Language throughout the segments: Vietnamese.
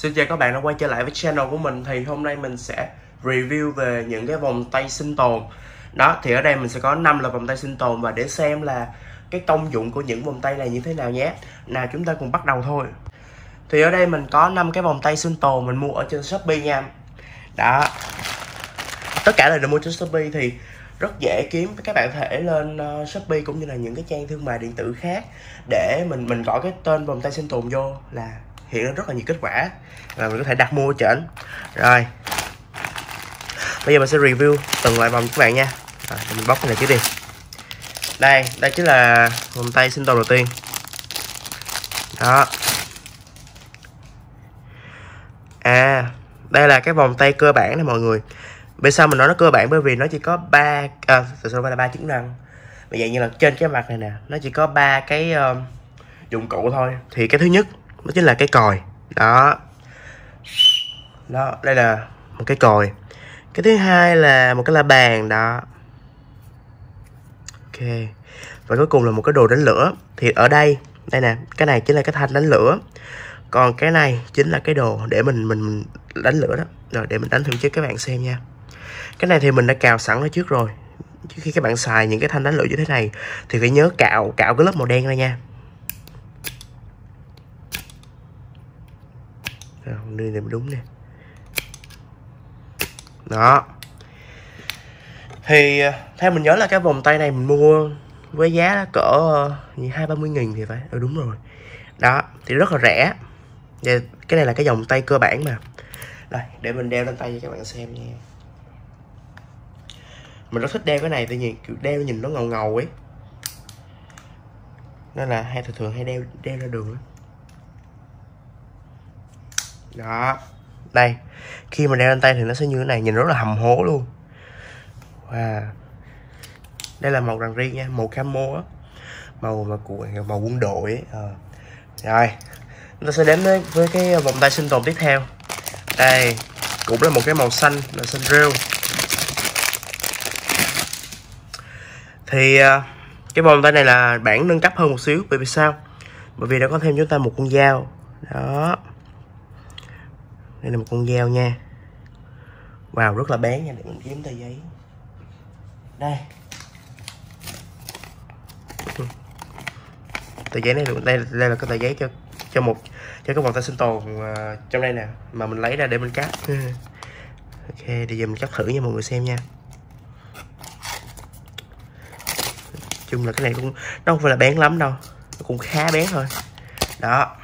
Xin chào các bạn đã quay trở lại với channel của mình. Thì hôm nay mình sẽ review về những cái vòng tay sinh tồn. Đó, thì ở đây mình sẽ có 5 loại vòng tay sinh tồn Và để xem là cái công dụng của những vòng tay này như thế nào nhé. Nào chúng ta cùng bắt đầu thôi. Thì ở đây mình có 5 cái vòng tay sinh tồn mình mua ở trên Shopee nha. Đó. Tất cả là được mua trên Shopee thì rất dễ kiếm các bạn thể lên uh, Shopee cũng như là những cái trang thương mại điện tử khác để mình mình gõ cái tên vòng tay sinh tồn vô là hiện ra rất là nhiều kết quả. Và mình có thể đặt mua chỉnh rồi. Bây giờ mình sẽ review từng loại vòng các bạn nha. Rồi, mình bóc cái này trước đi. Đây đây chính là vòng tay sinh tồn đầu tiên. Đó. À đây là cái vòng tay cơ bản này mọi người. Bây sao mình nói nó cơ bản bởi vì nó chỉ có ba à, thật sự là ba chức năng. Vậy như là trên cái mặt này nè nó chỉ có ba cái uh, dụng cụ thôi. Thì cái thứ nhất đó chính là cái còi. Đó. Đó, đây là một cái còi. Cái thứ hai là một cái la bàn, đó. Ok. Và cuối cùng là một cái đồ đánh lửa. Thì ở đây đây nè, cái này chính là cái thanh đánh lửa. Còn cái này chính là cái đồ để mình mình đánh lửa đó. Rồi, để mình đánh thử cho các bạn xem nha. Cái này thì mình đã cào sẵn ở trước rồi. Trước khi các bạn xài những cái thanh đánh lửa như thế này, thì phải nhớ cạo cạo cái lớp màu đen ra nha. Nơi này đúng nè. Đó. Thì à, theo mình nhớ là cái vòng tay này mình mua với giá cỡ ờ, hai ba mươi nghìn thì phải. Ừ đúng rồi. Đó thì rất là rẻ. Vậy, cái này là cái vòng tay cơ bản mà. Đây để mình đeo lên tay cho các bạn xem nha. Mình rất thích đeo cái này tự nhiên kiểu đeo nhìn nó ngầu ngầu ấy. Nên là hay thường thường hay đeo đeo ra đường ấy đó. Đây khi mà đeo lên tay thì nó sẽ như thế này nhìn rất là hầm hố luôn. Wow đây là màu rằn riêng nha màu camo á. Màu mà của màu quân đội ấy à. Ờ. rồi chúng ta sẽ đến với, với cái vòng tay sinh tồn tiếp theo. Đây cũng là một cái màu xanh là xanh rêu. Thì ờ, cái vòng tay này là bản nâng cấp hơn một xíu bởi vì sao? Bởi vì đã có thêm chúng ta một con dao. Đó đây là một con dao nha. Wow rất là bé nha để mình kiếm tờ giấy. Đây. Tờ giấy này đây đây là cái tờ giấy cho cho một cho cái vòng tay sinh tồn uh, trong đây nè. Mà mình lấy ra để mình cắt. Ok thì giờ mình cắt thử cho mọi người xem nha. Chung là cái này cũng nó không phải là bén lắm đâu. Nó cũng khá bén thôi. Đó.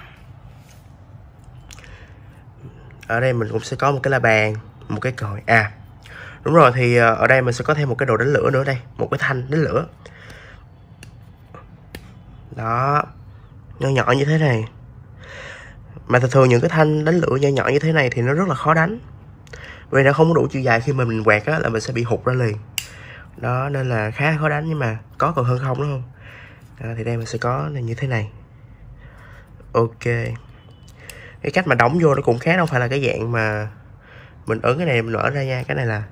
Ở đây mình cũng sẽ có một cái la bàn một cái còi. À đúng rồi thì ờ, ở đây mình sẽ có thêm một cái đồ đánh lửa nữa đây một cái thanh đánh lửa. Đó nhỏ nhỏ như thế này. Mà thường thường những cái thanh đánh lửa nhỏ nhỏ như thế này thì nó rất là khó đánh. Vì nó không có đủ chiều dài khi mà mình quẹt á là mình sẽ bị hụt ra liền. Đó nên là khá khó đánh nhưng mà có còn hơn không đúng không? À, thì đây mình sẽ có là như thế này. Ok cái cách mà đóng vô nó cũng khác đâu phải là cái dạng mà mình ấn cái này, mình mở ra nha. Cái này là,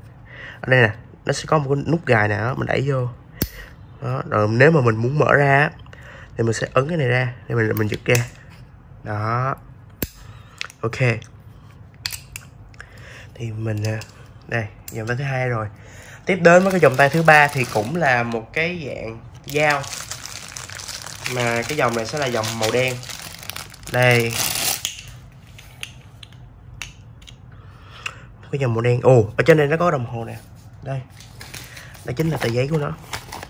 ở đây nè, nó sẽ có một cái nút gài nào mình đẩy vô. Đó, rồi nếu mà mình muốn mở ra thì mình sẽ ấn cái này ra để mình mình giật ra đó. Ok. Thì mình à, đây, dòng tay thứ hai rồi. Tiếp đến với cái dòng tay thứ ba thì cũng là một cái dạng dao. Mà cái dòng này sẽ là dòng màu đen. Đây. Cái dòng màu đen ồ ở trên đây nó có đồng hồ nè. Đây. Đây chính là tờ giấy của nó.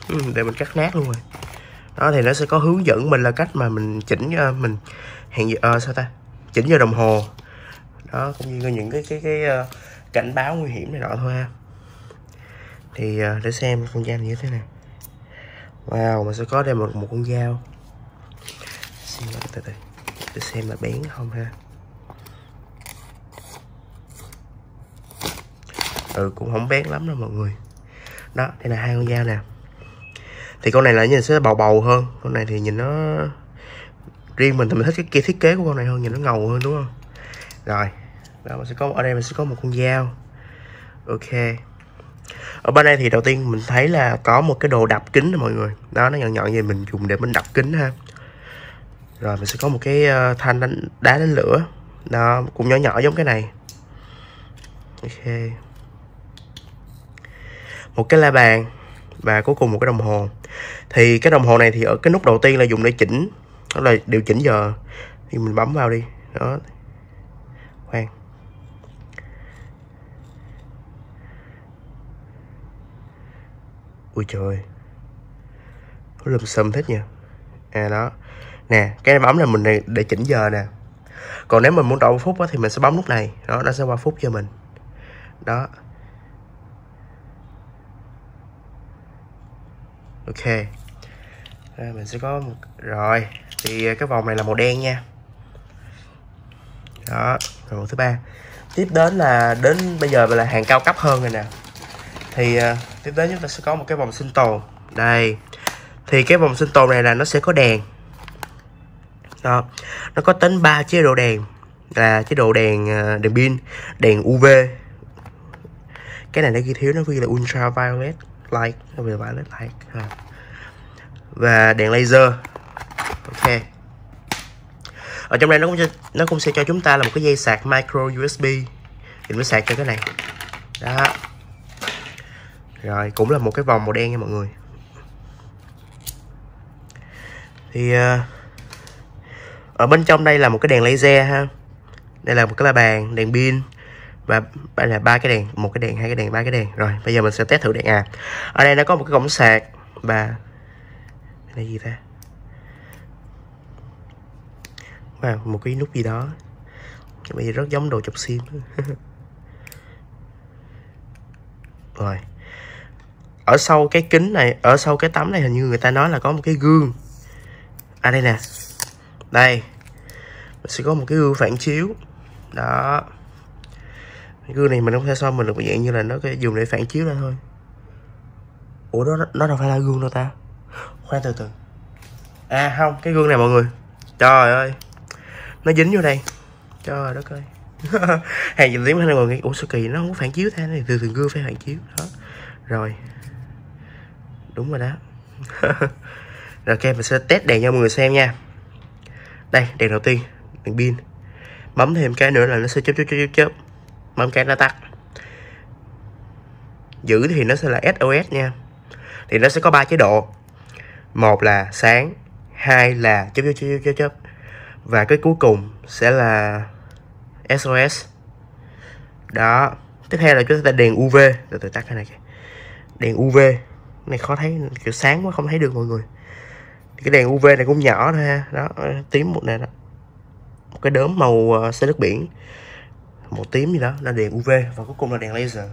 Ừ, để mình cắt nát luôn rồi. Đó thì nó sẽ có hướng dẫn mình là cách mà mình chỉnh uh, mình hẹn giờ uh, sao ta? Chỉnh giờ đồng hồ. Đó cũng như những cái cái cái uh, cảnh báo nguy hiểm này nọ thôi ha. Thì uh, để xem con dao như thế này. wow mình sẽ có đây một một con dao. Xem từ từ. Để xem là bén không ha. Ừ cũng không bén lắm đâu mọi người. Đó, đây là hai con dao nè. Thì con này là nhìn sẽ bầu bầu hơn. Con này thì nhìn nó, riêng mình thì mình thích cái kia, thiết kế của con này hơn, nhìn nó ngầu hơn, đúng không? Rồi đó mình sẽ có, ở đây mình sẽ có một con dao. Ok. Ở bên đây thì đầu tiên mình thấy là có một cái đồ đập kính nè mọi người. Đó, nó nhọn nhọn vậy, mình dùng để mình đập kính ha. Rồi, mình sẽ có một cái ờ, thanh đánh, đá đánh lửa. Đó, cũng nhỏ nhỏ giống cái này. Ok một cái la bàn và cuối cùng một cái đồng hồ. Thì cái đồng hồ này thì ở cái nút đầu tiên là dùng để chỉnh đó là điều chỉnh giờ. Thì mình bấm vào đi. Đó. Khoan. Ui trời nó lùm xùm thích nha à đó. Nè cái bấm là mình này để chỉnh giờ nè. Còn nếu mình muốn đổi phút á, thì mình sẽ bấm nút này. Đó nó sẽ qua phút cho mình. Đó. Ok. À, mình sẽ có một... rồi thì à, cái vòng này là màu đen nha. Đó rồi màu thứ ba. Tiếp đến là đến bây giờ là hàng cao cấp hơn rồi nè. Thì uh, tiếp đến chúng ta sẽ có một cái vòng sinh tồn. Đây. Thì cái vòng sinh tồn này là nó sẽ có đèn. Đó. Nó có tính ba chế độ đèn. Là chế độ đèn à, đèn pin đèn uv cái này nó ghi thiếu nó ghi là ultraviolet like nó về ha. và đèn laser. Ok. Ở trong đây nó cũng cho, nó cũng sẽ cho chúng ta là một cái dây sạc micro USB thì nó sạc cho cái này. Đó. Rồi cũng là một cái vòng màu đen nha mọi người. Thì uh, ở bên trong đây là một cái đèn laser ha. Đây là một cái la bàn đèn pin và đây là ba cái đèn một cái đèn hai cái đèn ba cái đèn. Rồi bây giờ mình sẽ test thử đèn à ở đây nó có một cái cổng sạc và cái gì ta? Wow, một cái nút gì đó. Bây giờ rất giống đồ chụp sim. Rồi. Ở sau cái kính này ở sau cái tấm này hình như người ta nói là có một cái gương. À đây nè. Đây. Mình sẽ có một cái gương phản chiếu. Đó cái gương này mình không thể so mình được dạng như là nó cái dùng để phản chiếu ra thôi. Ủa, đó nó đâu phải là gương đâu ta? Khoan từ từ. À không, cái gương này mọi người. Trời ơi. Nó dính vô đây. Trời đất ơi. Hàng gì tím hai người ủa, sao kỳ, nó không có phản chiếu thế? Này từ từ gương phải phản chiếu. Đó. Rồi. Đúng rồi đó. Rồi ok mình sẽ test đèn cho mọi người xem nha. Đây, đèn đầu tiên, đèn pin. Bấm thêm cái nữa là nó sẽ chớp chớp chớp chớp bấm cái nó tắt. Giữ thì nó sẽ là SOS nha. Thì nó sẽ có ba chế độ. Một là sáng hai là chớp chớp chớp chớp chớp. Và cái cuối cùng sẽ là SOS đó. Tiếp theo là chúng ta đèn UV từ từ tắt cái này kìa. Đèn UV này khó thấy kiểu sáng quá không thấy được mọi người. Cái đèn UV này cũng nhỏ thôi ha. Đó tím một này đó. Một cái đốm màu ờ, xanh nước biển màu tím gì đó là đèn UV và cuối cùng là đèn laser.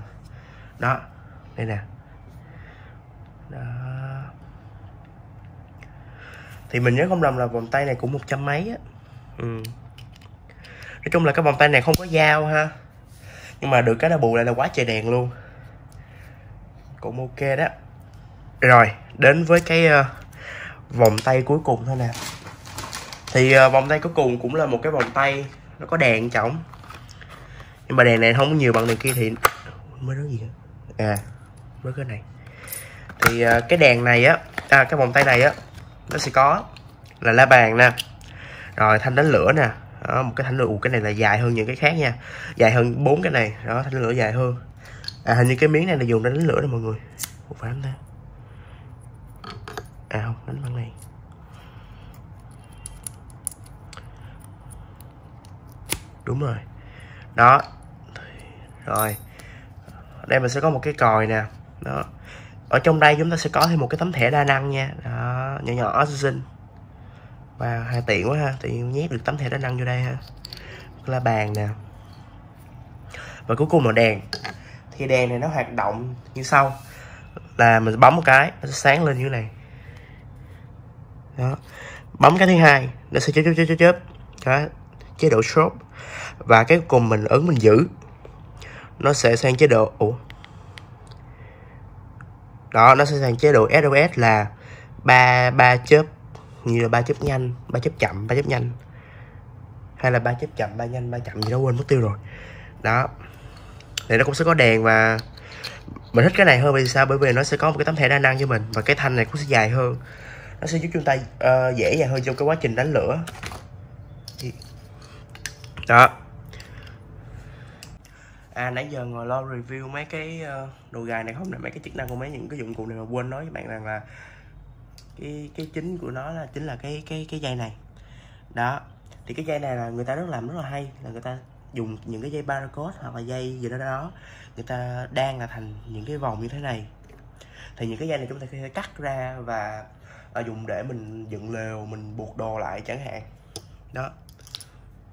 Đó đây nè. Đó. Thì mình nhớ không lầm là vòng tay này cũng một trăm mấy á. Ừ. nói chung là cái vòng tay này không có dao ha. Nhưng mà được cái là bù lại là quá trời đèn luôn. Cũng ok đó. Rồi đến với cái uh, vòng tay cuối cùng thôi nè. Thì uh, vòng tay cuối cùng cũng là một cái vòng tay nó có đèn trọng nhưng mà đèn này không nhiều bằng đèn kia thì mới nói gì đó. À. Mới cái này. Thì uh, cái đèn này á à, cái vòng tay này á nó sẽ có là la bàn nè. Rồi thanh đánh lửa nè. Đó, một cái thanh lửa Ủa, cái này là dài hơn những cái khác nha. Dài hơn bốn cái này. Đó thanh lửa dài hơn. À hình như cái miếng này là dùng để đánh lửa nè mọi người. Một phải ta? À không đánh bằng này. Đúng rồi. Đó rồi. Đây mình sẽ có một cái còi nè. Đó. Ở trong đây chúng ta sẽ có thêm một cái tấm thẻ đa năng nha. Đó nhỏ nhỏ xinh và wow, hai tiện quá ha. Thì nhét được tấm thẻ đa năng vô đây ha. La bàn nè. Và cuối cùng là đèn. Thì đèn này nó hoạt động như sau. Là mình bấm một cái nó sẽ sáng lên như thế này. Đó. Bấm cái thứ hai nó sẽ chớp chớp chớp chớp chớp. Chế độ shop và cái cùng mình ấn mình giữ nó sẽ sang chế độ ủa? Đó nó sẽ sang chế độ SOS là ba ba chớp như là ba chớp nhanh ba chớp chậm ba chớp nhanh. Hay là ba chớp chậm ba nhanh ba chậm gì đó quên mất tiêu rồi. Đó. Thì nó cũng sẽ có đèn và mình thích cái này hơn vì sao? Bởi vì nó sẽ có một cái tấm thẻ đa năng cho mình và cái thanh này cũng sẽ dài hơn. Nó sẽ giúp chúng ta uh, dễ dàng hơn trong cái quá trình đánh lửa. Đó à nãy giờ ngồi lo review mấy cái ờ, đồ gài này không? Để mấy cái chức năng của mấy những cái dụng cụ này mà quên nói với bạn rằng là cái cái chính của nó là, chính là cái cái cái dây này. Đó, thì cái dây này là người ta rất làm rất là hay, là người ta dùng những cái dây barcode hoặc là dây gì đó đó, người ta đang là thành những cái vòng như thế này. Thì những cái dây này chúng ta có thể cắt ra và ờ, dùng để mình dựng lều, mình buộc đồ lại chẳng hạn. Đó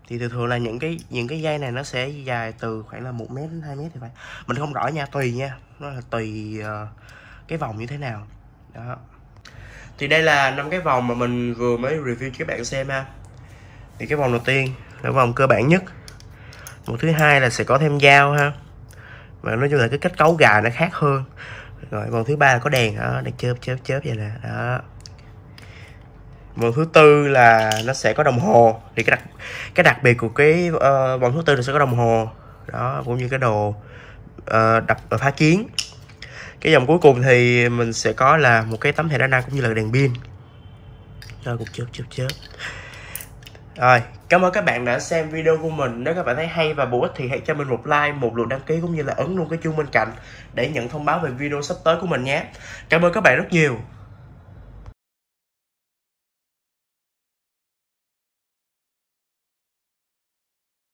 thì thường thường là những cái những cái dây này nó sẽ dài từ khoảng là một mét đến hai mét thì phải. Mình không rõ nha tùy nha. Nó là tùy uh, cái vòng như thế nào. Đó. Thì đây là năm cái vòng mà mình vừa mới review cho các bạn xem ha. Thì cái vòng đầu tiên là vòng cơ bản nhất. Một thứ hai là sẽ có thêm dao ha. Và nói chung là cái kết cấu gà nó khác hơn. Rồi vòng thứ ba là có đèn đó để chớp chớp chớp vậy nè. Đó vòng thứ tư là nó sẽ có đồng hồ. Thì cái đặc cái đặc biệt của cái uh, vòng thứ tư là sẽ có đồng hồ. Đó cũng như cái đồ uh, đập phá kiến cái dòng cuối cùng thì mình sẽ có là một cái tấm thẻ đa năng cũng như là đèn pin. Rồi cũng chớp chớp chớp. Rồi cảm ơn các bạn đã xem video của mình. Nếu các bạn thấy hay và bổ ích thì hãy cho mình một like một lượt đăng ký cũng như là ấn luôn cái chuông bên cạnh để nhận thông báo về video sắp tới của mình nhé. Cảm ơn các bạn rất nhiều.